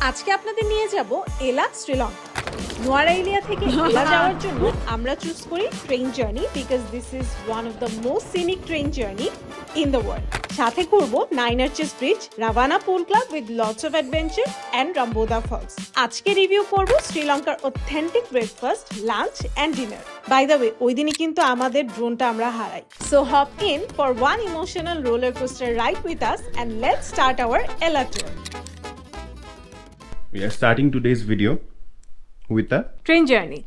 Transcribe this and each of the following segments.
আজকে আপনাদের নিয়ে যাব এলা শ্রীলঙ্কা। নোয়ারাইলিয়া থেকে এলা যাওয়ার জন্য আমরা চুজ করি train journey because this is one of the most scenic train journey in the world সাথে করব nine arches bridge Ravana pool club with lots of adventure and Ramboda falls আজকে রিভিউ করব শ্রীলঙ্কার authentic breakfast lunch and dinner by the way ওই দিনই কিন্তু আমাদের ড্রোনটা আমরা হারাই। So hop in for one emotional roller coaster ride with us and let's start our Ella tour We are starting today's video with a train journey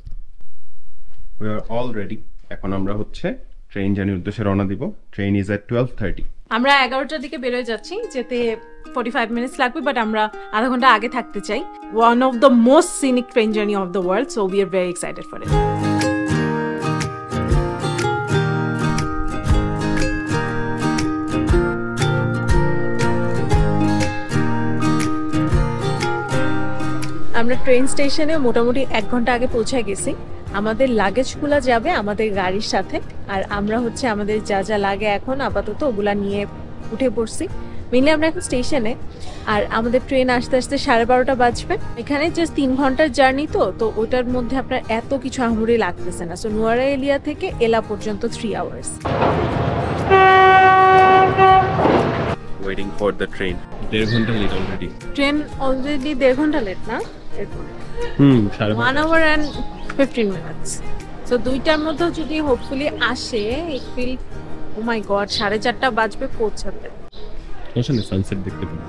we are all ready. এখন আমরা হচ্ছে ট্রেন জার্নির উদ্দেশ্যে রওনা দিব। Train is at twelve thirty আমরা এগারোটার দিকে বেরোয় যাচ্ছি যেতে ফোর্টি ফাইভ মিনিটস লাগবে বাট আমরা আধা ঘণ্টা আগে থাকতে চাই। One of the most scenic train journey of the world so we are very excited for it train স্টেশনে মোটামুটি এক ঘণ্টা আগে পৌঁছে গেছি। আমাদের লাগেজগুলো যাবে আমাদের গাড়ির সাথে আর আমরা হচ্ছে আমাদের যা যা লাগে এখন আপাতত ওগুলা নিয়ে উঠে পড়ছি। মেনলি আমরা এখন স্টেশনে আর আমাদের ট্রেন আসতে আসতে সাড়ে বারোটা বাজবে। এখানে জাস্ট তিন ঘণ্টার জার্নি তো তো ওটার মধ্যে আপনার এত কিছু আহমুরি লাগতেছে না। সো নোয়ারা এলিয়া থেকে এলা পর্যন্ত three hours waiting for the train দেড় ঘণ্টা লেট অলরেডি ট্রেন অলরেডি দেড় ঘণ্টা লেট না? হুম one hour and fifteen minutes তো দুইটার মধ্যে যদি হোপফুলি আসে it feel O my god সাড়ে চারটা বাজবে পৌঁছাতে। ওখানে সানসেট দেখতে পাবো।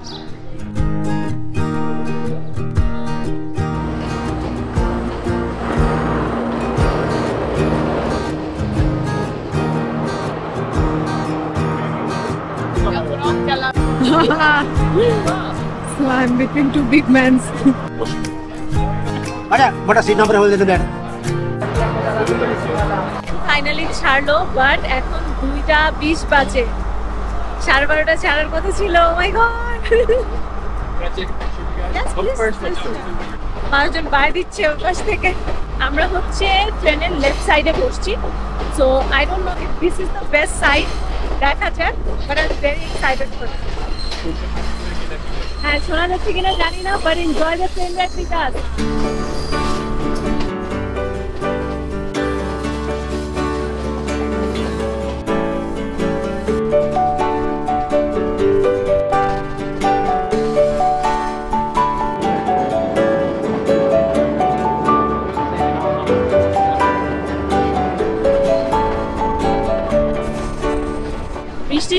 So I'm between two big mans. আচ্ছা মোটা সিট নম্বর বলে দেবেন ফাইনালি ছাড়লো বাট এখন দুইটা বিশ বাজে। সাড়ে বারোটা ছাড়ার কথা ছিল মাই গড মানুষজন বাইরে দিচ্ছে ওর পাশ থেকে। আমরা হচ্ছে ট্রেনের লেফট সাইডে বসছি। So I don't know if this is the best side দেখা যাক but I very excited for হ্যাঁ শোনা যাচ্ছে কিনা জানি না but enjoy the train ride with us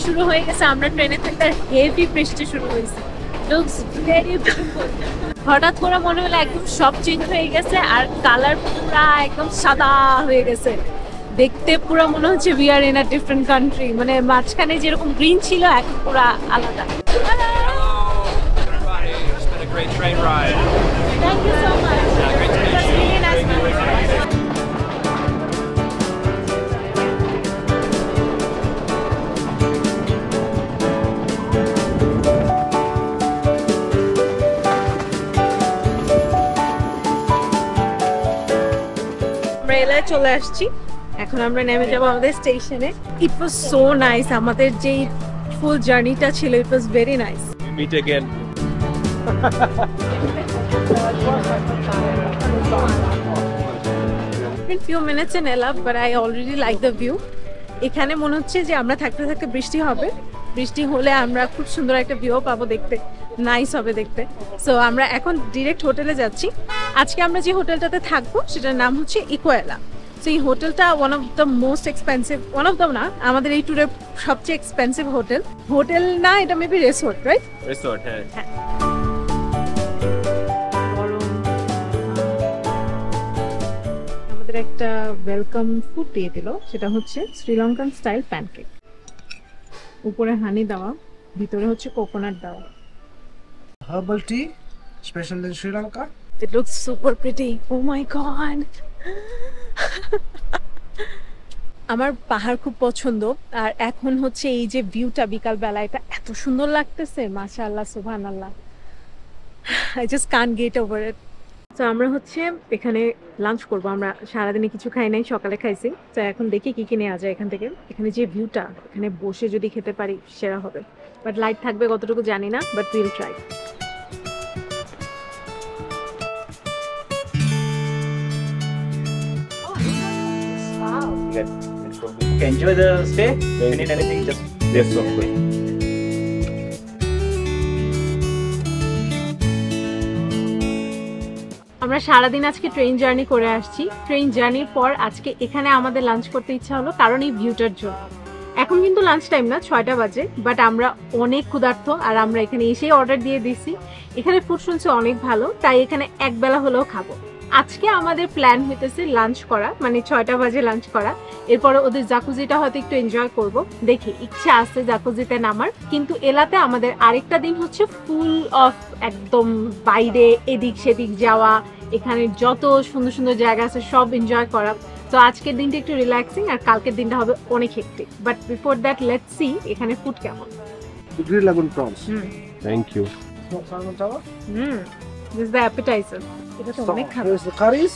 শুরু হয়ে গেছে আমরা ট্রেনে থাকতে হেভি বৃষ্টি শুরু হয়েছে। লুকস ভেরি হঠাৎ করে মনে হলো একদম সব চেঞ্জ হয়ে গেছে আর কালার পুরা একদম সাদা হয়ে গেছে। দেখতে পুরো মনে হচ্ছে we are in a different country মানে মাঝখানে যেরকম গ্রিন ছিল এখন পুরা আলাদা। Everybody. It's been a চলে আসছি। এখন আমরা নেমে যাব আমাদের স্টেশনে। ইট ওয়াজ সো নাইস আমাদের যেই ফুল জার্নিটা ছিল it was very nice We meet again. Few minutes in Ella but I already like the view এখানে মনে হচ্ছে যে আমরা থাকতে থাকতে বৃষ্টি হবে। বৃষ্টি হলে আমরা খুব সুন্দর একটা ভিউ পাবো দেখতে। নাইস হবে দেখতে। সো আমরা এখন ডিরেক্ট হোটেলে যাচ্ছি। আজকে আমরা যে হোটেলটাতে থাকব সেটার নাম হচ্ছে ইকোয়েলা সো এই হোটেলটা one of the most expensive one of the না আমাদের এই ট্যুরের সবচেয়ে এক্সপেন্সিভ হোটেল। হোটেল না এটা মেবি রেসোর্ট রাইট Resort, হ্যাঁ। আমাদের একটা ওয়েলকাম ফুড দিয়ে দিল সেটা হচ্ছে শ্রীলঙ্কান স্টাইল প্যানকেক উপরে হানি দেওয়া ভিতরে হচ্ছে কোকোনাট দেওয়া। Herbal tea special in Sri Lanka it looks super pretty oh my god আমার পাহাড় খুব পছন্দ, আর এখন হচ্ছে এই যে ভিউটা বিকাল বেলা এটা এত সুন্দর লাগতেছে, মাশাআল্লাহ, সুবহানাল্লাহ। I just can't get over তো আমরা হচ্ছে এখানে লাঞ্চ করব, আমরা সারাদিনে কিছু খাই নাই, সকালে খাইছি। তো এখন দেখি কি কি নেওয়া যায় এখান থেকে। এখানে যে ভিউটা এখানে বসে যদি খেতে পারি, সেরা হবে। বাট লাইট থাকবে কতটুকু জানি না but will try Okay. Okay, enjoy the stay. If you need anything, just Yes, of course. আমরা সারাদিন আজকে ট্রেন জার্নি করে আসছি ট্রেন জার্নির পর আজকে এখানে আমাদের লাঞ্চ করতে ইচ্ছা হলো কারণ এই ভিউটার জন্য এখন কিন্তু লাঞ্চ টাইম না ছয়টা বাজে বাট আমরা অনেক ক্ষুধার্ত আর আমরা এখানে এসেই অর্ডার দিয়ে দিছি এখানে ফুড শুনছে অনেক ভালো তাই এখানে এক বেলা হলেও খাব আজকে আমাদের প্ল্যান হইতেছে লাঞ্চ করা মানে ছয়টা বাজে লাঞ্চ করা। এরপরে ওদের জাকুজিটা হয়তো একটু এনজয় করব। দেখি ইচ্ছা আছে জাকুজিতে নামার। কিন্তু এলাতে আমাদের আরেকটা দিন হচ্ছে ফুল অফ একদম বাইরে এদিক সেদিক যাওয়া এখানে যত সুন্দর সুন্দর জায়গা আছে সব এনজয় করা। তো আজকের দিনটা একটু রিল্যাক্সিং আর কালকের দিনটা হবে অনেক hectic but before that let see এখানে ফুড কেমন। Salmon tower. Hmm. This the appetizer এটা তো অনেক খারাপ Here's the curries.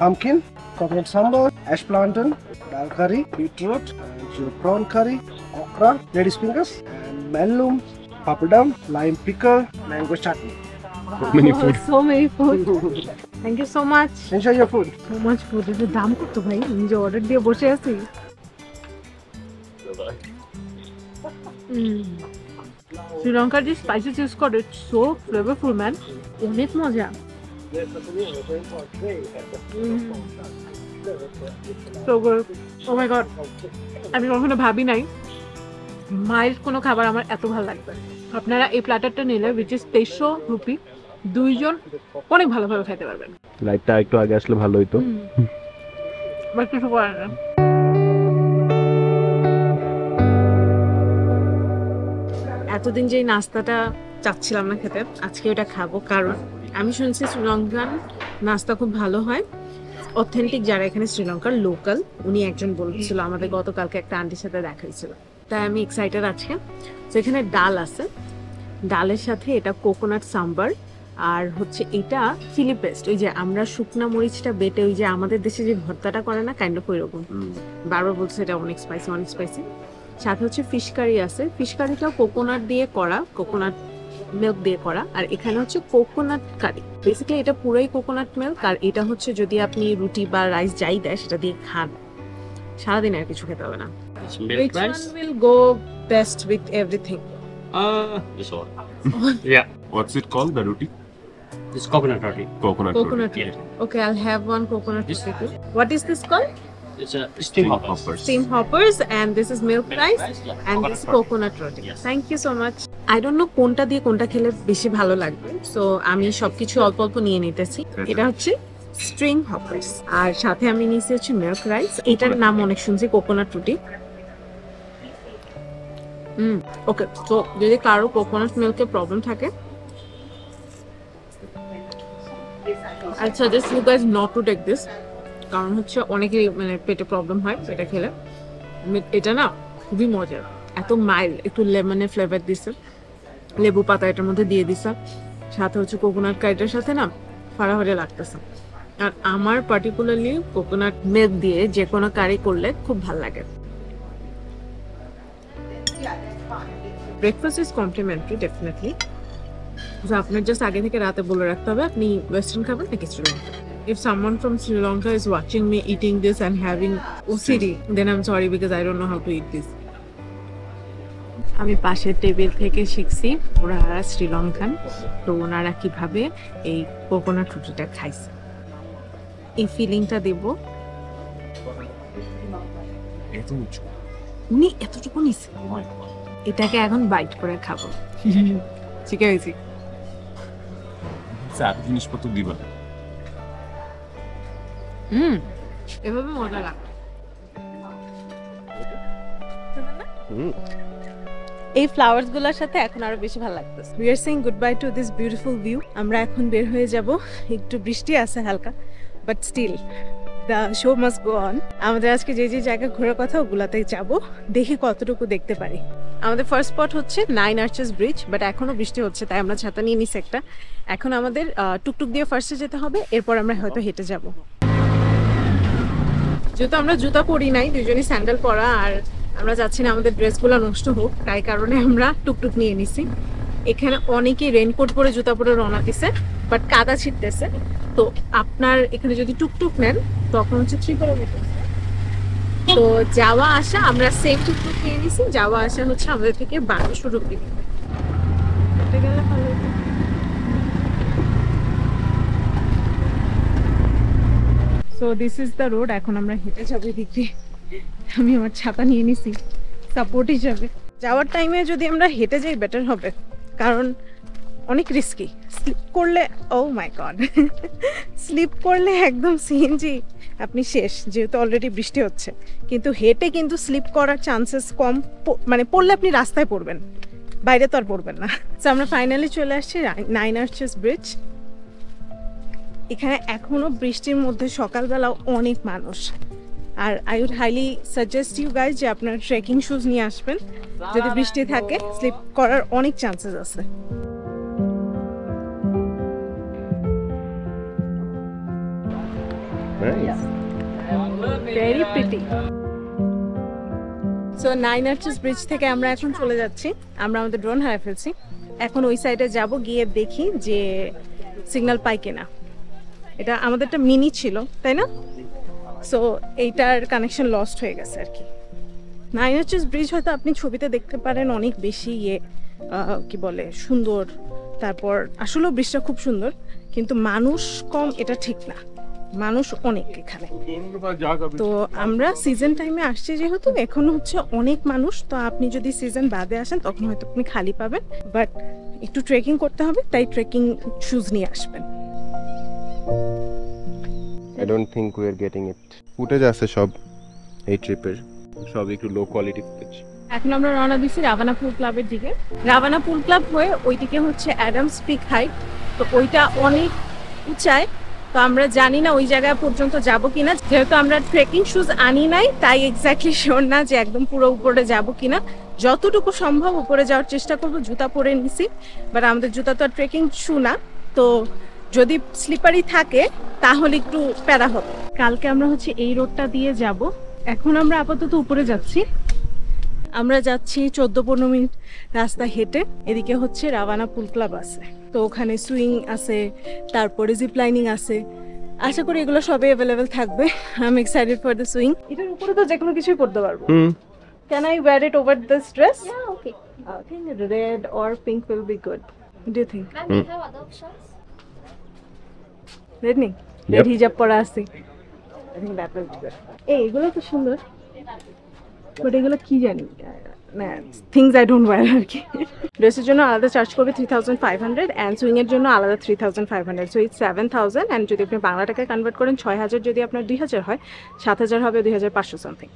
Pumpkin, coconut sambar, ash plantain, dal curry, beetroot, and your prawn curry, okra, ladies fingers, and mellum, papadum, lime pickle, mango chutney. So many food. So many food thank you so much Enjoy your food. So much food এটার দাম কত ভাই আমি যে order দিয়ে বসে আছি শ্রীলঙ্কার যে স্পাইসেস ইউজ করে সো ফ্লেভারফুল ম্যান অনেক মজা। মাই গড আমি কখনো ভাবি নাই মায়ের কোনো খাবার আমার এত ভালো লাগবে। আপনারা এই প্ল্যাটারটা নিলে উইচ ইস তেইশশো রুপি দুইজন অনেক ভালোভাবে খাইতে পারবেন। লাইটটা একটু আগে আসলে ভালো হইতো। বাট কিছু করার না। এতদিন যে নাস্তাটা চাচ্ছিলাম না খেতে আজকে ওটা খাব। কারণ আমি শুনছি শ্রীলঙ্কান নাস্তা খুব ভালো হয়। অথেন্টিক যারা এখানে শ্রীলঙ্কার লোকাল উনি একজন বলছিল আমাদের গতকালকে একটা আন্টির সাথে দেখা হয়েছিল। তাই আমি এক্সাইটেড আজকে। তো এখানে ডাল আছে। ডালের সাথে এটা কোকোনাট সাম্বার আর হচ্ছে এটা চিলি পেস্ট ওই যে আমরা শুকনা মরিচটা বেটে ওই যে আমাদের দেশে যে ভর্তাটা করে না কাইন্ড অফ ওইরকম বারবার বলছে এটা অনেক স্পাইসি অনেক স্পাইসি সাথে হচ্ছে ফিশ কারি আছে। ফিশ কারিটাও কোকোনাট দিয়ে করা কোকোনাট মিল্ক দিয়ে করা আর এখানে হচ্ছে কোকোনাট কারি বেসিক্যালি এটা পুরোই কোকোনাট মিল্ক আর এটা হচ্ছে যদি আপনি রুটি বা রাইস যাই দেয় সেটা দিয়ে খান। সারাদিন আর কিছু খেতে হবে না। Coconut roti coconut roti coconut have one I have one coconut roti what this called It's a steam hopper. hoppers. Steam hoppers and this is milk Milk rice rice, yeah. and Coconut this roti. coconut roti. Yes. Thank you so much. I don't know কোনটা দিয়ে কোনটা খেলে বেশি ভালো লাগবে so আমি সবকিছু অল্প অল্প নিয়ে নিতেছি এটা হচ্ছে স্ট্রিং হপার্স আর সাথে আমি নিয়েছি হচ্ছে মিল্ক রাইস এটার নাম অনেক শুনছি কোকোনাট রুটি হুম ওকে তো যদি কারও কোকোনাট মিল্কের প্রবলেম থাকে I suggest you guys not to take this কারণ হচ্ছে অনেকেরই মানে পেটে প্রবলেম হয় এটা খেলে। এটা না খুবই মজার। এত মাইল্ড একটু লেমনের ফ্লেভার দিছে। লেবু পাতা এটার মধ্যে দিয়ে দিছে। সাথে হচ্ছে কোকোনাট কারিটার সাথে না ফাড়াফাড়ি লাগতেছে। আর আমার পার্টিকুলারলি কোকোনাট মিল্ক দিয়ে যে কোনো কারি করলে খুব ভালো লাগে। ব্রেকফাস্ট ইজ কমপ্লিমেন্টারি ডেফিনেটলি আপনার জাস্ট আগে থেকে রাতে বলে রাখতে হবে, আপনি ওয়েস্টার্ন খাবেন নাকি Sri Lanka if someone from Sri Lanka is watching me eating this and having OCD, then I'm sorry because I don't know how to eat this. আমি পাশের টেবিল থেকে শিখছি ওনারা শ্রীলঙ্কান তো ওনারা কীভাবে এই কোকোনাট রুটিটা খাইছে এই ফিলিংটা দেব উনি এতটুকু নিছে এটাকে এখন বাইট করে খাব গেছি চার জিনিসপত্র দিবা হুম। এভাবে মজা লাগে। এই ফ্লাওয়ার্সগুলোর সাথে এখন আরও বেশি ভালো লাগতেছে। We are saying goodbye to this beautiful view আমরা এখন বের হয়ে যাব। একটু বৃষ্টি আছে হালকা but still the show must go on আমাদের আজকে যে যে জায়গা ঘোরার কথা ওগুলাতে যাব। দেখি কতটুকু দেখতে পারি। আমাদের ফার্স্ট স্পট হচ্ছে নাইন আর্চেস ব্রিজ বাট এখনও বৃষ্টি হচ্ছে তাই আমরা ছাতা নিয়ে নিছি একটা। এখন আমাদের টুকটুক দিয়ে ফার্স্টে যেতে হবে এরপর আমরা হয়তো হেঁটে যাব। যেহেতু আমরা জুতা পরি নাই দুজনই স্যান্ডেল পরা, আর আমরা যাচ্ছি না, আমাদের ড্রেসগুলো নষ্ট হোক, তাই কারণে আমরা টুকটুক নিয়ে নিছি। এখানে অনেকেই রেনকোট পরে জুতা পরে রওনা দিছে বাট কাদা ছিটতেছে। তো আপনার এখানে যদি টুকটুক নেন, তখন হচ্ছে থ্রি কিলোমিটার তো যাওয়া আসা, আমরা সেম টুকটুক খেয়ে নিছি, যাওয়া আসা হচ্ছে আমাদের থেকে বারোশো রুপি। গেলে ভালো হতো। So this is the road এখন আমরা হেঁটে যাব এদিক দিয়ে। আমি আমার ছাতা নিয়ে নিছি। সাপোর্ট হিসাবে যাওয়ার টাইমে যদি আমরা হেঁটে যাই বেটার হবে। কারণ অনেক রিস্কি স্লিপ করলে ও মাই গড স্লিপ করলে একদম সিএনজি আপনি শেষ, যেহেতু অলরেডি বৃষ্টি হচ্ছে। কিন্তু হেঁটে কিন্তু স্লিপ করার চান্সেস কম। মানে পড়লে আপনি রাস্তায় পড়বেন। বাইরে তো আর পড়বেন না। তো আমরা ফাইনালি চলে আসছি নাইন আর্চেস ব্রিজ এখানে এখনও বৃষ্টির মধ্যে সকালবেলা অনেক মানুষ। আর I would highly suggest you guys যে আপনার ট্রেকিং শুজ নিয়ে আসবেন। যদি বৃষ্টি থাকে স্লিপ করার অনেক চান্সেস আছে। Nice. So nine arches bridge থেকে আমরা এখন চলে যাচ্ছি। আমরা আমাদের ড্রোন হারাই ফেলছি। এখন ওই সাইডে যাব গিয়ে দেখি যে সিগন্যাল পাই কিনা। এটা আমাদেরটা মিনি ছিল, তাই না? সো এইটার কানেকশন লস্ট হয়ে গেছে আর কি। নাইন আর্চেস ব্রিজ হয়তো আপনি ছবিতে দেখতে পারেন, অনেক বেশি ইয়ে কি বলে, সুন্দর। তারপর আসলেও ব্রিজটা খুব সুন্দর, কিন্তু মানুষ কম, এটা ঠিক না। মানুষ অনেক এখানে। তো আমরা সিজন টাইমে আসছি যেহেতু, এখন হচ্ছে অনেক মানুষ, তো আপনি যদি সিজন বাদে আসেন, তখন হয়তো আপনি খালি পাবেন। বাট একটু ট্রেকিং করতে হবে, তাই ট্রেকিং শুজ নিয়ে আসবেন। I don't think we are getting it. Footage আছে সব এই ট্রিপের সব একটু লো কোয়ালিটি ফুটেজ এখন আমরা রওনা দিচ্ছি রাভানা পুল ক্লাবের দিকে। রাভানা পুল ক্লাব হয়ে ওইদিকে হচ্ছে অ্যাডামস পিক হাইট। তো ওইটা অনেক উঁচায়। তো আমরা জানি না ওই জায়গা পর্যন্ত যাব কিনা। যেহেতু আমরা ট্রেকিং শুজ আনি নাই তাই এক্স্যাক্টলি শিওর না যে একদম পুরো উপরে যাব কিনা। যতটুকু সম্ভব উপরে যাওয়ার চেষ্টা করব জুতা পরে নিছি। বাট আমাদের জুতা তো আর ট্রেকিং শু না। তো যদি স্লিপারি থাকে তাহলে একটু প্যারা হবে। কালকে আমরা হচ্ছে এই রোডটা দিয়ে যাব। এখন আমরা আপাতত উপরে যাচ্ছি। আমরা যাচ্ছি চোদ্দ পনেরো মিনিট রাস্তা হেঁটে। এদিকে হচ্ছে রাভানা পুল ক্লাব আছে। তো ওখানে সুইং আছে তারপরে জিপ লাইনিং আছে। আশা করি এগুলো সবই অ্যাভেলেবেল থাকবে। I am excited for the swing এটার উপরে তো যে কোনো কিছুই পড়তে পারব। Can I wear it over this dress think red or pink will be good. What do you think? Ma'am, we have options. Red হিজাব পরা আছে। এই এগুলো তো সুন্দর। বাট এগুলো কি জানি? থিংস আই ডোন্ট ওয়্যার আর কি। ড্রেসের জন্য আলাদা চার্জ করবে three thousand five hundred and সুইংয়ের জন্য আলাদা three thousand five hundred so it's seven thousand and যদি আপনি বাংলা টাকায় কনভার্ট করেন ছয় হাজার যদি আপনার দুই হাজার হয় সাত হাজার হবে দুই হাজার পাঁচশো সামথিং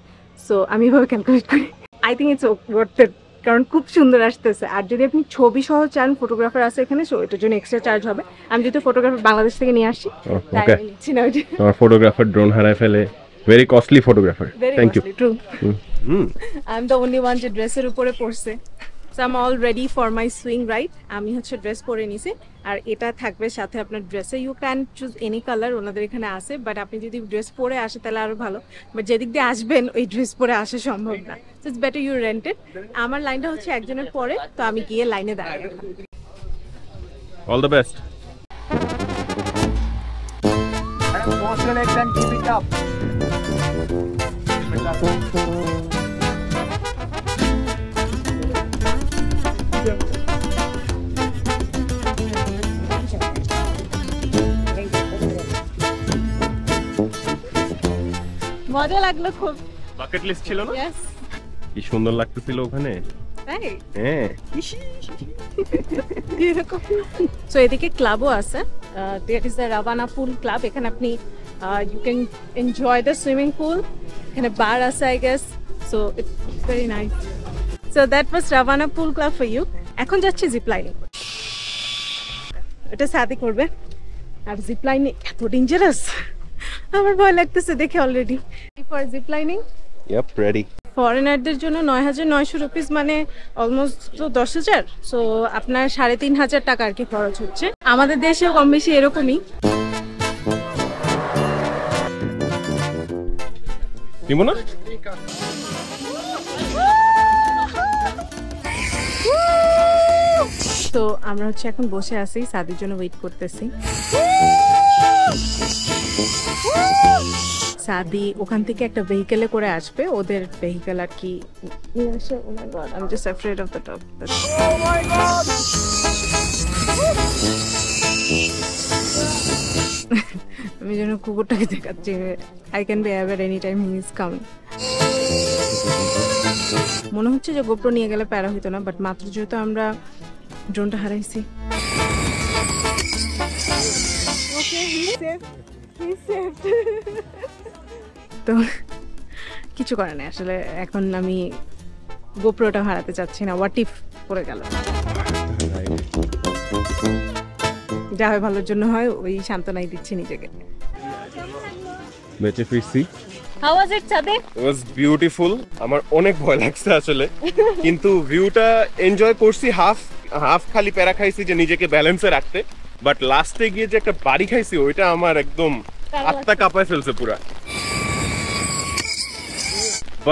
সো আমি এভাবে ক্যালকুলেট করি। আই থিঙ্ক ইটস ওয়ার্থেড কারণ খুব সুন্দর আসতেছে। আর যদি আপনি ছবি সহ চান ফটোগ্রাফার আছে এখানে সো এটার জন্য এক্সট্রা চার্জ হবে। আমি যেহেতু ফটোগ্রাফার বাংলাদেশ থেকে নিয়ে আসি তাই আমি নিচ্ছি না ওইটা। আমার ফটোগ্রাফার ড্রোন হারায় ফেলে। Very costly photographer thank you true hmm. I am the only one যে ড্রেসের উপরে পড়ছে so um all ready for my swing right আমি হচ্ছে ড্রেস পরে নিছি। আর এটা থাকবে সাথে আপনার ড্রেসে you can choose any colour ওনাদের এখানে আছে বাট আপনি যদি ড্রেস পরে আসে তাহলে আরও ভালো। বাট যেদিক দিয়ে আসবেন ওই ড্রেস পরে আসা সম্ভব না। So it's better you rented আমার লাইনটা হচ্ছে একজনের পরে তো আমি গিয়ে লাইনে দাঁড়াই all the best legs and keep it up. মজা লাগল খুব। বাকেট লিস্ট ছিল না? কি সুন্দর লাগতেছিল ওখানে? হ্যাঁ। সো এদিকে ক্লাবও আছে। That is the Ravana pool club এখানে আপনি you can enjoy the swimming pool এখানে বার আছে I guess so it's very nice so that was Ravana pool club for you এখন যাচ্ছে জিপ লাইনিং এটা সাথে করবে। আর জিপ লাইনে এত ডেঞ্জারাস আমার ভয় লাগতেছে দেখে already for zip lining yup ready ফরেনারদের জন্য নয় হাজার নয়শো রুপিস মানে অলমোস্ট তো দশ হাজার। সো আপনার সাড়ে তিন হাজার টাকা আর কি খরচ হচ্ছে। আমাদের দেশেও কম বেশি এরকমই। নিব না তো আমরা হচ্ছে এখন বসে আছি সাদির জন্য ওয়েট করতেছি। সাদি ওখান থেকে একটা ভেহিকেলে করে আসবে ওদের ভেহিকেল আর কি। নিয়ে আসে Oh my God, I'm just afraid of the dog. আমি যেন কুকুরটাকে দেখাচ্ছি। I can be ever any time he is coming মনে হচ্ছে যে গোপ্রো নিয়ে গেলে প্যারা হইতো না বাট মাত্র যেহেতু আমরা ড্রোনটা হারাইছি। তো কিছু করে না আসলে এখন আমি গোপ্রোটা হারাতে চাচ্ছি না। হোয়াট ইফ পড়ে গেল। যা হয় ভালোর জন্য হয় ওই সান্ত্বনাই দিচ্ছি নিজেকে। বেঁচে ফিরছি how was it Sadek was beautiful আমার অনেক ভয় লাগছে আসলে। কিন্তু ভিউটা এনজয় করছি হাফ হাফ খালি প্যারা খাইছি যে নিজেকে ব্যালেন্সে রাখতে। বাট লাস্টে গিয়ে যে একটা বাড়ি খাইছি ওইটা আমার একদম আত্মা কাঁপায় ফেলছে পুরা।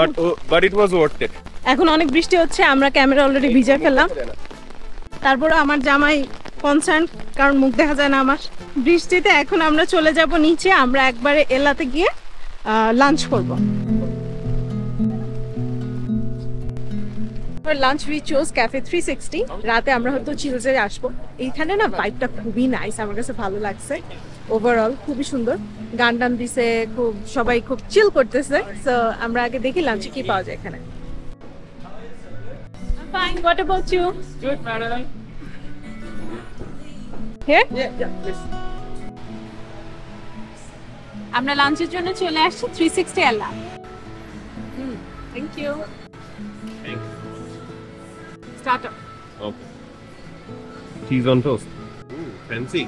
ইট এখন অনেক বৃষ্টি হচ্ছে, আমরা ক্যামেরা অলরেডি ভিজে ফেললাম। তারপরে আমার জামাই কনসার্ন কারণ মুখ দেখা যায় না আমার। বৃষ্টিতে এখন আমরা চলে যাব নিচে, আমরা একবারে এলাতে গিয়ে লাঞ্চ করব। Lunch we chose cafe three sixty রাতে আমরা হয়তো চিলসে আসব। এইখানে না ভাইবটা খুবই নাইস আমার কাছে ভালো লাগছে। ওভারঅল খুবই সুন্দর। গান টান দিছে খুব সবাই খুব চিল করতেছে। সো আমরা আগে দেখি লাঞ্চে কি পাওয়া যায় এখানে। Fine. What about you? Good, madam. Here? আমরা লাঞ্চের জন্য চলে আসছি three sixty Ella thank you starter cheese on toast fancy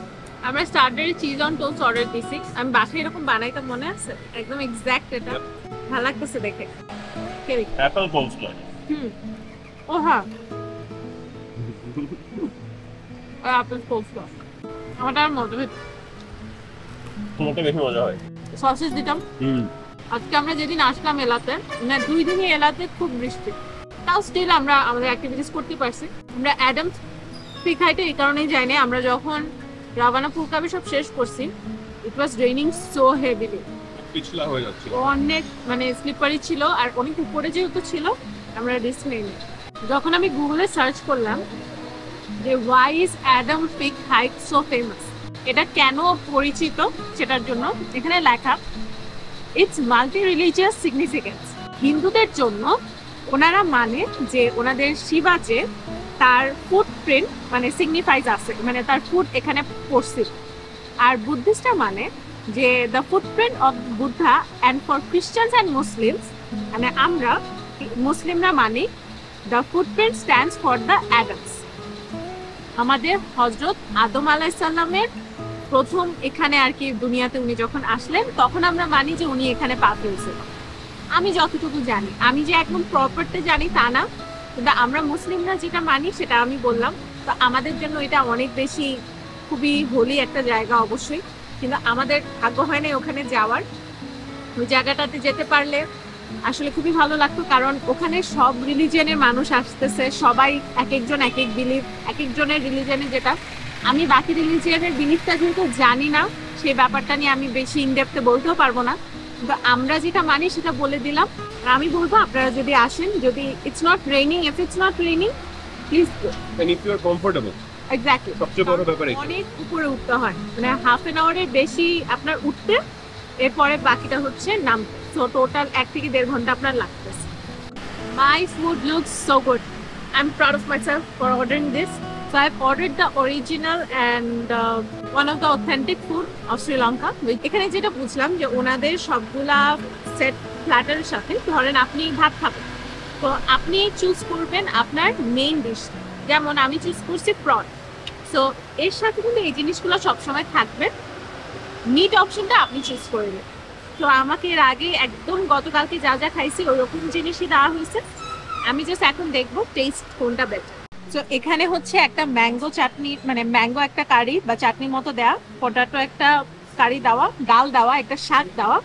আমরা স্টার্টারে চিজ অন টোস্ট অর্ডার দিছি। আমি বাসায় এরকম বানাইতাম মনে আছে? একদম এক্স্যাক্ট এটা। ভালো লাগতেছে দেখে। Curry Apple coleslaw. হুম। ও হ্যাঁ আমারটা আর মজা হচ্ছে তোমারটা বেশি মজা হয়। সসেস দিতাম। হুম। আজকে আমরা যেদিন আসলাম এলাতে না দুই দিনই এলাতে খুব বৃষ্টি। তাও স্টিল আমরা আমাদের অ্যাক্টিভিটিস করতে পারছি। আমরা অ্যাডামস ফ্রি খাইতে এই কারণেই যাইনি আমরা যখন রাবানা ফুলকাবি সব শেষ করছি। It was raining so heavily পিছলা হয়ে যাচ্ছে অনেক মানে স্লিপারি ছিল আর অনেক উপরে যেহেতু ছিল আমরা রিস্ক নেইনি। যখন আমি গুগলে সার্চ করলাম যে why is Adam peak hike so famous এটা কেন পরিচিত সেটার জন্য এখানে লেখা ইটস মাল্টি রিলিজিয়াস সিগনিফিকেন্স হিন্দুদের জন্য ওনারা মানে যে ওনাদের শিবা যে তার ফুটপ্রিন্ট মানে সিগনিফাইজ আছে মানে তার ফুট এখানে পড়ছে। আর বুদ্ধিস্টরা মানে যে the footprint of Buddha and for Christians and Muslims মানে আমরা, মুসলিমরা মানি the footprint stands for the Adams আমাদের হজরত আদম আলাইসাল্লামের প্রথম এখানে আর কি দুনিয়াতে উনি যখন আসলেন, তখন আমরা মানি যে উনি এখানে পা ফেলছেন আমি যতটুকু জানি, আমি যে একদম প্রপারটা জানি তা না কিন্তু আমরা মুসলিমরা যেটা মানি সেটা আমি বললাম। তো আমাদের জন্য এটা অনেক বেশি খুবই হোলি একটা জায়গা অবশ্যই। কিন্তু আমাদের ভাগ্য হয় না ওখানে যাওয়ার। ওই জায়গাটাতে যেতে পারলে আসলে খুবই ভালো লাগতো কারণ ওখানে সব রিলিজিয়নের মানুষ আসতেছে। সবাই এক একজন এক এক বিলিভ এক একজনের রিলিজিয়নে যেটা। আমি বাকি রিলিজিয়নের বিলিফটা যেহেতু জানি না, সেই ব্যাপারটা নিয়ে আমি বেশি ইনডেপথে বলতেও পারব না। কিন্তু আমরা যেটা মানি সেটা বলে দিলাম। আমি বলব আপনারা যদি আসেন যদি it's not raining if it's not raining please go and if you are comfortable exactly সবচেয়ে বড় ব্যাপার। অনেক উপরে উঠতে হয়। মানে হাফ এন আওয়ারের বেশি আপনার উঠতে এরপরে বাকিটা হচ্ছে নামতে। সো টোটাল এক থেকে দেড় ঘণ্টা আপনার লাগতেছে। My food looks so good I am proud of myself for ordering this So I've ordered the original and uh, one of the authentic food of Sri Lanka. এখানে যেটা বুঝলাম যে ওনাদের সবগুলা সেট প্ল্যাটারের সাথে ধরেন আপনি ভাত খাবেন। তো আপনি চুজ করবেন আপনার মেইন ডিশ যেমন আমি চুজ করছি প্রন সো এর সাথে কিন্তু এই জিনিসগুলো সবসময় থাকবে। মিট অপশনটা আপনি চুজ করবেন তো আমাকে এর আগে একদম গতকালকে যা যা খাইছি ওরকম জিনিসই দেওয়া হয়েছে। আমি জাস্ট এখন দেখব টেস্ট কোনটা বেটার তো এখানে হচ্ছে একটা ম্যাঙ্গো চাটনি মানে ম্যাঙ্গো একটা কারি বা চাটনির মতো দেওয়া পটাটো একটা কারি দেওয়া, ডাল দেওয়া, একটা শাক দেওয়া।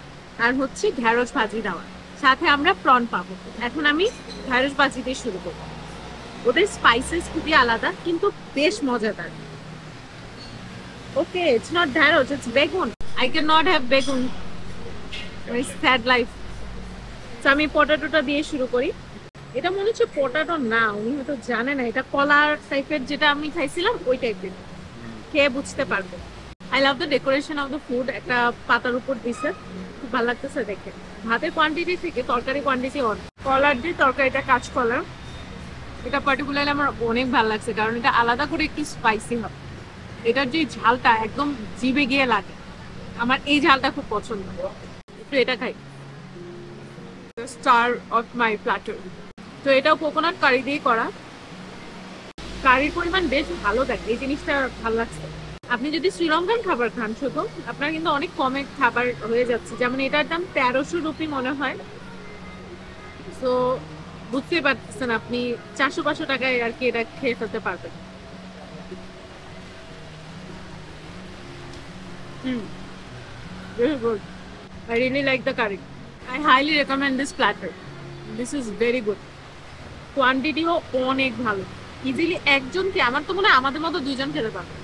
আর হচ্ছে ঢ্যাঁড়স ভাজি দেওয়া সাথে আমরা প্রন পাবো। এখন আমি ঢ্যাঁড়স ভাজি দিয়ে শুরু করব। ওদের স্পাইসেস খুবই আলাদা, কিন্তু বেশ মজাদার। ওকে ইটস নট ঢ্যাঁড়স ইটস বেগুন। আই ক্যান নট হ্যাভ বেগুন স্যাড লাইফ তো আমি পটাটোটা দিয়ে শুরু করি। এটা মনে হচ্ছে পটাটো না, উনি হয়তো জানে না। এটা কলার টাইপের যেটা আমি খাইছিলাম, ওই টাইপের খেয়ে বুঝতে পারবে। I love the decoration of the food একটা পাতার উপর দিছে। খুব ভালো লাগতেছে দেখে। ভাতের কোয়ান্টিটি থেকে তরকারি কোয়ান্টিটি অনেক। কলার দিয়ে তরকারিটা কাজ কলার, এটা পার্টিকুলারলি আমার অনেক ভালো লাগছে, কারণ এটা আলাদা করে একটু স্পাইসি হবে। এটার যে ঝালটা একদম জিভে গিয়ে লাগে। আমার এই ঝালটা খুব পছন্দ। একটু এটা খাই। স্টার অফ মাই প্ল্যাটার তো এটাও কোকোনাট কারি দিয়ে করা। কারির পরিমাণ বেশ ভালো দেখে, এই জিনিসটা ভালো লাগছে। আপনি যদি শ্রীলঙ্কান খাবার খান, শুধু, আপনার কিন্তু অনেক কমে খাবার হয়ে যাচ্ছে। যেমন এটার দাম তেরোশো রুপি মনে হয়। তো বুঝতেই পারতেছেন আপনি, চারশো পাঁচশো টাকায় আর কি এটা খেয়ে ফেলতে পারবেন। হুম। কোয়ান্টিটিও অনেক ভালো। ইজিলি একজনকে, আমার তো মনে হয় আমাদের মতো দুইজন খেতে পারবে।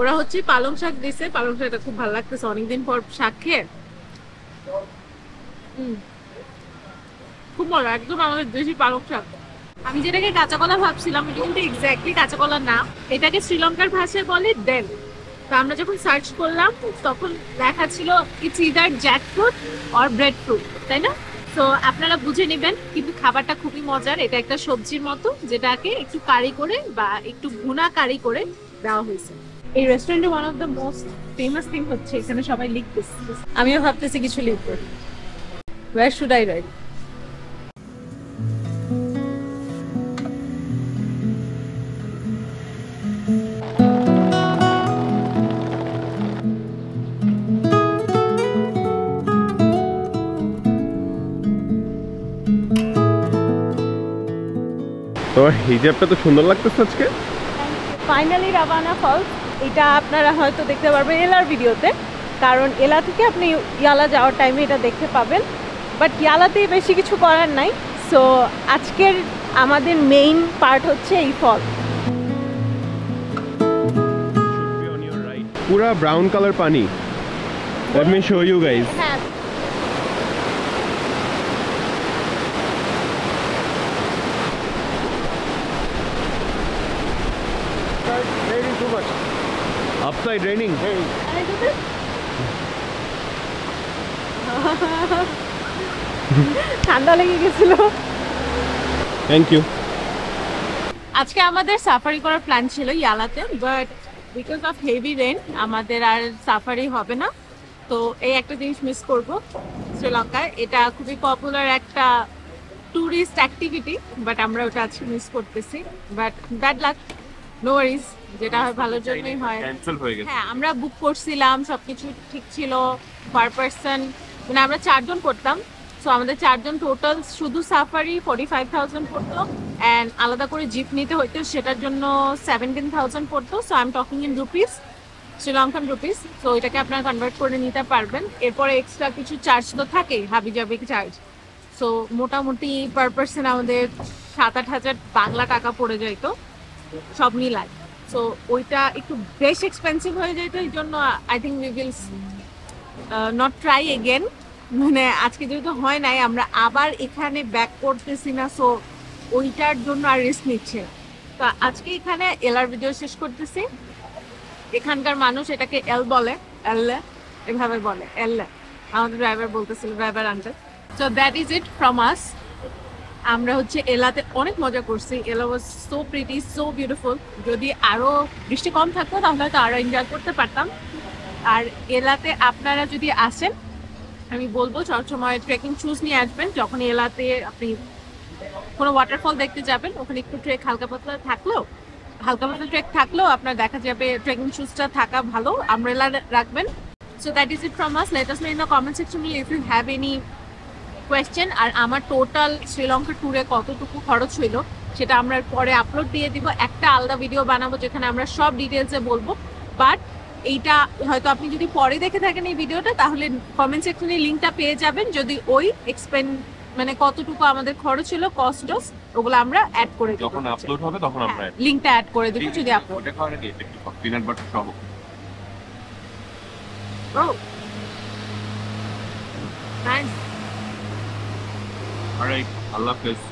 ওরা হচ্ছে পালং শাক দিছে, পালং শাকটা খুব ভালো লাগতেছে, অনেকদিন পর শাক খেয়ে। খুব মজা, একদম আমাদের দেশি পালং শাক। আমি যেটাকে কাঁচা কলা ভাবছিলাম, এটা কিন্তু এক্স্যাক্টলি কাঁচা কলা না এটাকে শ্রীলঙ্কার ভাষায় বলে দেন। তো আমরা যখন সার্চ করলাম, তখন লেখা ছিল it's either jackfruit or breadfruit তাই না? তো আপনারা বুঝে নেবেন, কিন্তু খাবারটা খুবই মজার। এটা একটা সবজির মতো, যেটাকে একটু কারি করে বা একটু ভুনা কারি করে দেওয়া হয়েছে। এই রেস্টুরেন্টে one of the most famous thing হচ্ছে এখানে সবাই লিখতেছে। আমিও ভাবতেছি কিছু লিখব। ওয়ার শুড আই রাইট তোমার হিজাবটা তো সুন্দর লাগতেছে আজকে। ফাইনালি রাবানা ফলস এটা আপনারা হয়তো দেখতে পারবেন এলার ভিডিওতে কারণ এলা থেকে আপনি ইয়ালা যাওয়ার টাইমে এটা দেখতে পাবেন। বাট ইয়ালাতে বেশি কিছু করার নাই। সো আজকের আমাদের মেইন পার্ট হচ্ছে এই ফল পুরা ব্রাউন কালার পানি। Let me show you guys হ্যাঁ Raining too much. Upside raining ঠান্ডা লেগে গেছিল। থ্যাংক ইউ আজকে আমাদের সাফারি করার প্ল্যান ছিল ইয়ালাতে but because of heavy rain আমাদের আর সাফারি হবে না। তো এই একটা জিনিস মিস করব শ্রীলঙ্কায়। এটা খুবই পপুলার একটা ট্যুরিস্ট অ্যাক্টিভিটি বাট আমরা ওটা আজকে মিস করতেছি। But bad luck no worries যেটা হয় ভালোর জন্যই হয়। ক্যান্সেল হয়ে গেছে। হ্যাঁ আমরা বুক করছিলাম সবকিছু ঠিক ছিল পার পার্সন মানে আমরা চারজন করতাম। সো আমাদের চারজন টোটাল শুধু সাফারি ফোর্টি ফাইভ থাউজেন্ড পড়তো অ্যান্ড আলাদা করে জিপ নিতে হইতো সেটার জন্য সেভেন্টিন থাউজেন্ড পড়তো। So I am talking in rupees Sri Lankan rupees so এটাকে আপনারা কনভার্ট করে নিতে পারবেন। এরপরে এক্সট্রা কিছু চার্জ তো থাকেই হাবি জাবি চার্জ সো মোটামুটি পার পার্সন আমাদের সাত আট হাজার বাংলা টাকা পড়ে যাইতো। সব মিলায়। সো ওইটা একটু বেশ এক্সপেন্সিভ হয়ে যেত এই জন্য I think we will not try again মানে আজকে যেহেতু হয় নাই, আমরা আবার এখানে ব্যাক করতেছি না সো ওইটার জন্য আর রিস্ক নিচ্ছে। তো আজকে এখানে এলার ভিডিও শেষ করতেছি। এখানকার মানুষ এটাকে এল বলে এল্লে এভাবে বলে এল্লে আমাদের ড্রাইভার বলতেছিল ড্রাইভার আনতে so that is it from us আমরা হচ্ছে এলাতে অনেক মজা করছি। Ella was so pretty so beautiful যদি আরও বৃষ্টি কম থাকতো, তাহলে হয়তো আরও এনজয় করতে পারতাম। আর এলাতে আপনারা যদি আসেন, আমি বলব সবসময় ট্রেকিং শুজ নিয়ে আসবেন। যখন এলাতে আপনি কোনো ওয়াটারফল দেখতে যাবেন, ওখানে একটু ট্রেক হালকা পাতলা থাকল হালকা পাতলা ট্রেক থাকলেও আপনার দেখা যাবে ট্রেকিং শুজটা থাকা ভালো। আমরেলা রাখবেন। So that is it from us let us in the comment section if you have any question আর আমার টোটাল শ্রীলঙ্কা ট্যুরে কতটুকু খরচ হইল সেটা আমরা পরে আপলোড দিয়ে দিব। একটা আলাদা ভিডিও বানাবো যেখানে আমরা সব ডিটেলসে বলব। বাট এইটা হয়তো আপনি যদি পরে দেখে থাকেন এই ভিডিওটা তাহলে কমেন্ট সেকশনে লিঙ্কটা পেয়ে যাবেন। যদি ওই এক্সপেন্ড মানে কতটুকু আমাদের খরচ হলো কস্ট অফ ওগুলো আমরা অ্যাড করে দিব। যখন আপলোড হবে তখন আমরা লিঙ্কটা অ্যাড করে দিব যদি আপলোড ওটা আগে একটু পিনাট বাটার সহ। Oh. Alright, Allah Hafiz.